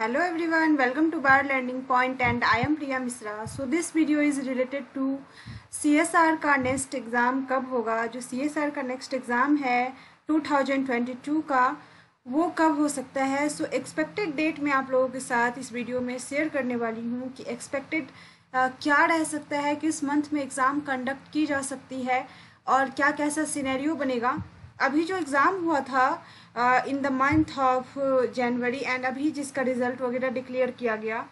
Hello everyone, welcome to Bar Learning Point and I am Priya Misra. So this video is related to CSR का next exam कब होगा? जो CSR का next exam है 2022 का वो कब हो सकता है? सो एक्सपेक्टेड डेट मैं आप लोगों के साथ इस वीडियो में शेयर करने वाली हूँ कि एक्सपेक्टेड क्या रह सकता है? किस मंथ में एग्ज़ाम कंडक्ट की जा सकती है? और क्या कैसा सिनेरियो बनेगा? अभी जो एग्ज़ाम हुआ था in the month of January and अभी जिसका रिज़ल्ट वगैरह डिक्लेयर किया गया।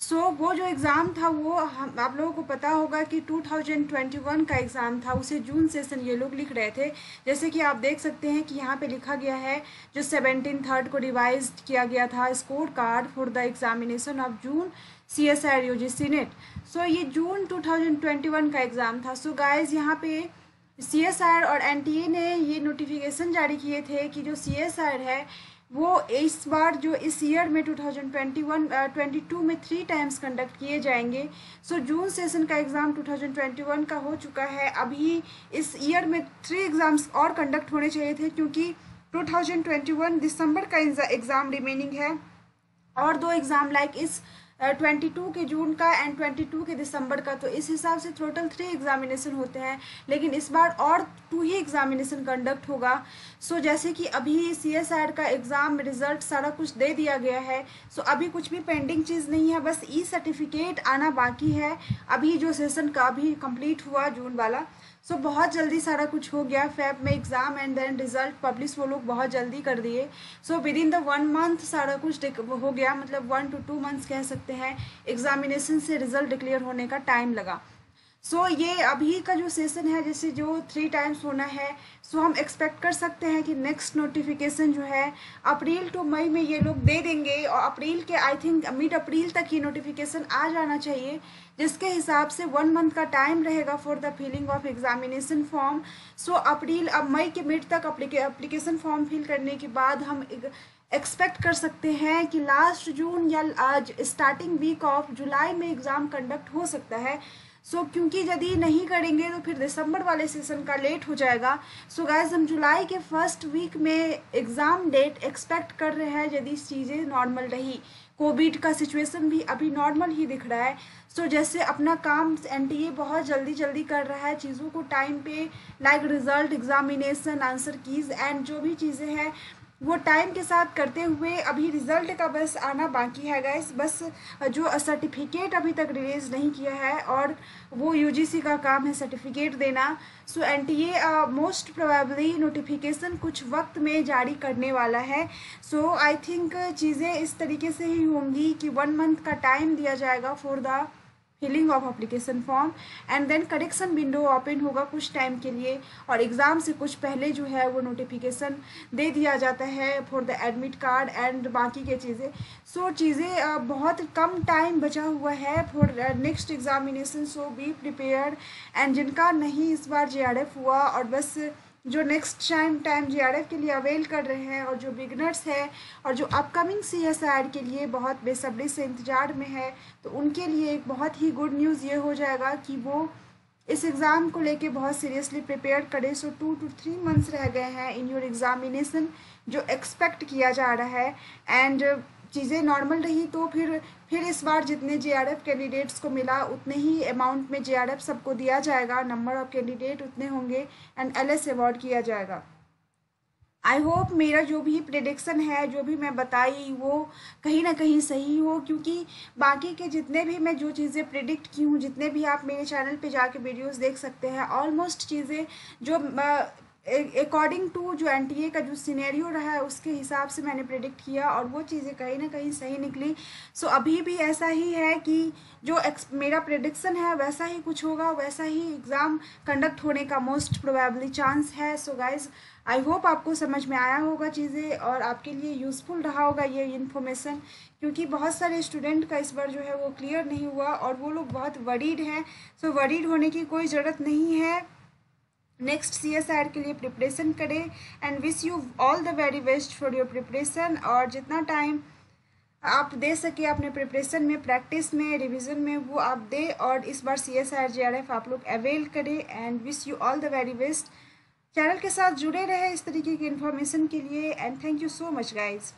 सो so, वो जो एग्ज़ाम था वो हम आप लोगों को पता होगा कि 2021 का एग्ज़ाम था उसे जून सेशन ये लोग लिख रहे थे। जैसे कि आप देख सकते हैं कि यहाँ पे लिखा गया है जो सेवनटीन थर्ड को रिवाइज किया गया था score card for the examination of June C S G senate so ये जून 2021 का एग्ज़ाम था। सो गाइज़ यहाँ पे सी एस आर और एन टी ए ने ये नोटिफिकेशन जारी किए थे कि जो सी एस आर है वो इस बार जो इस ईयर में 2021 22 में थ्री टाइम्स कंडक्ट किए जाएँगे। सो so, जून सेशन का एग्ज़ाम 2021 का हो चुका है। अभी इस ईयर में थ्री एग्ज़ाम्स और कंडक्ट होने चाहिए थे क्योंकि 2021 दिसंबर का एग्ज़ाम रिमेनिंग है और दो एग्ज़ाम लाइक इस ट्वेंटी टू के जून का एंड ट्वेंटी टू के दिसंबर का तो इस हिसाब से टोटल थ्री एग्जामिनेशन होते हैं। लेकिन इस बार और टू ही एग्जामिनेशन कंडक्ट होगा। सो so, जैसे कि अभी सी एस आर का एग्ज़ाम रिज़ल्ट सारा कुछ दे दिया गया है। सो so, अभी कुछ भी पेंडिंग चीज़ नहीं है बस ई सर्टिफिकेट आना बाकी है। अभी जो सेशन का अभी कंप्लीट हुआ जून वाला सो so, बहुत जल्दी सारा कुछ हो गया फैब में exam and then result publish वो लोग बहुत जल्दी कर दिए। So within the one month सारा कुछ हो गया मतलब वन टू टू मंथ्स कह सकते हैं एग्जामिनेशन से रिज़ल्ट डिक्लेयर होने का टाइम लगा। सो so, ये अभी का जो सेशन है जैसे जो थ्री टाइम्स होना है सो so हम एक्सपेक्ट कर सकते हैं कि नेक्स्ट नोटिफिकेशन जो है अप्रैल टू मई में ये लोग दे देंगे और अप्रैल के आई थिंक मिड अप्रैल तक ये नोटिफिकेशन आ जाना चाहिए जिसके हिसाब से वन मंथ का टाइम रहेगा for the filling of examination form so April अब मई के मिड तक अप्लीकेशन फॉर्म फिल करने के बाद हम एक्सपेक्ट कर सकते हैं कि लास्ट जून या आज स्टार्टिंग वीक ऑफ़ जुलाई में एग्ज़ाम कंडक्ट हो सकता है। सो so, क्योंकि यदि नहीं करेंगे तो फिर दिसंबर वाले सेशन का लेट हो जाएगा। सो so, गाइज़ हम जुलाई के फ़र्स्ट वीक में एग्ज़ाम डेट एक्सपेक्ट कर रहे हैं यदि चीज़ें नॉर्मल रही। कोविड का सिचुएशन भी अभी नॉर्मल ही दिख रहा है। सो so, जैसे अपना काम एनटीए बहुत जल्दी जल्दी कर रहा है चीज़ों को टाइम पे like result examination answer keys and जो भी चीज़ें हैं वो टाइम के साथ करते हुए अभी रिज़ल्ट का बस आना बाकी है गैस बस जो सर्टिफिकेट अभी तक रिलीज़ नहीं किया है और वो यूजीसी का काम है सर्टिफिकेट देना. So N T A most probably notification कुछ वक्त में जारी करने वाला है. सो आई थिंक चीज़ें इस तरीके से ही होंगी कि वन मंथ का टाइम दिया जाएगा for the filling of application form and then correction window open होगा कुछ टाइम के लिए और एग्ज़ाम से कुछ पहले जो है वो नोटिफिकेशन दे दिया जाता है for the admit card and बाकी के चीज़ें। सो so, चीज़ें बहुत कम टाइम बचा हुआ है for next examination so be prepare and जिनका नहीं इस बार जे हुआ और बस जो नेक्स्ट टाइम टाइम जी के लिए अवेल कर रहे हैं और जो बिगनर्स हैं और जो अपकमिंग सी एस आर के लिए बहुत बेसब्री से इंतज़ार में है तो उनके लिए एक बहुत ही गुड न्यूज़ ये हो जाएगा कि वो इस एग्ज़ाम को लेके बहुत सीरियसली प्रिपेयर करें। So two to three months रह गए हैं इन योर एग्ज़ामिनेशन जो एक्सपेक्ट किया जा रहा है। एंड चीज़ें नॉर्मल रही तो फिर फिर इस बार जितने जेआरएफ कैंडिडेट्स को मिला, उतने ही अमाउंट में जेआरएफ सबको दिया जाएगा नंबर ऑफ़ कैंडिडेट उतने होंगे एंड एलएस अवार्ड किया जाएगा। आई होप मेरा जो भी प्रिडिक्शन है, जो भी मैं बताई, वो कहीं ना कहीं सही हो, क्योंकि बाकी के जितने भी मैं जो चीज़ें प्रिडिक्ट की हूँ, जितने भी आप मेरे चैनल पे जाके वीडियोस देख सकते हैं ऑलमोस्ट चीज़ें जो अकॉर्डिंग टू जो एनटीए का जो सीनेरियो रहा है उसके हिसाब से मैंने प्रिडिक्ट किया और वो चीज़ें कहीं ना कहीं सही निकली। सो so, अभी भी ऐसा ही है कि जो मेरा प्रिडिक्शन है वैसा ही कुछ होगा वैसा ही एग्ज़ाम कंडक्ट होने का मोस्ट प्रोबेबली चांस है। सो गाइज़ आई होप आपको समझ में आया होगा चीज़ें और आपके लिए यूज़फुल रहा होगा ये इन्फॉर्मेशन क्योंकि बहुत सारे स्टूडेंट का इस बार जो है वो क्लियर नहीं हुआ और वो लोग बहुत वरीड हैं। सो so, वरीड होने की कोई ज़रूरत नहीं है। नेक्स्ट सी एस आर के लिए प्रिपरेशन करें and wish you all the very best for your preparation और जितना टाइम आप दे सके अपने प्रिपरेशन में प्रैक्टिस में रिवीजन में, वो आप दे और इस बार सी एस जे आर आप लोग अवेल करें and wish you all the very best channel के साथ जुड़े रहे इस तरीके की इन्फॉर्मेशन के लिए and thank you so much guys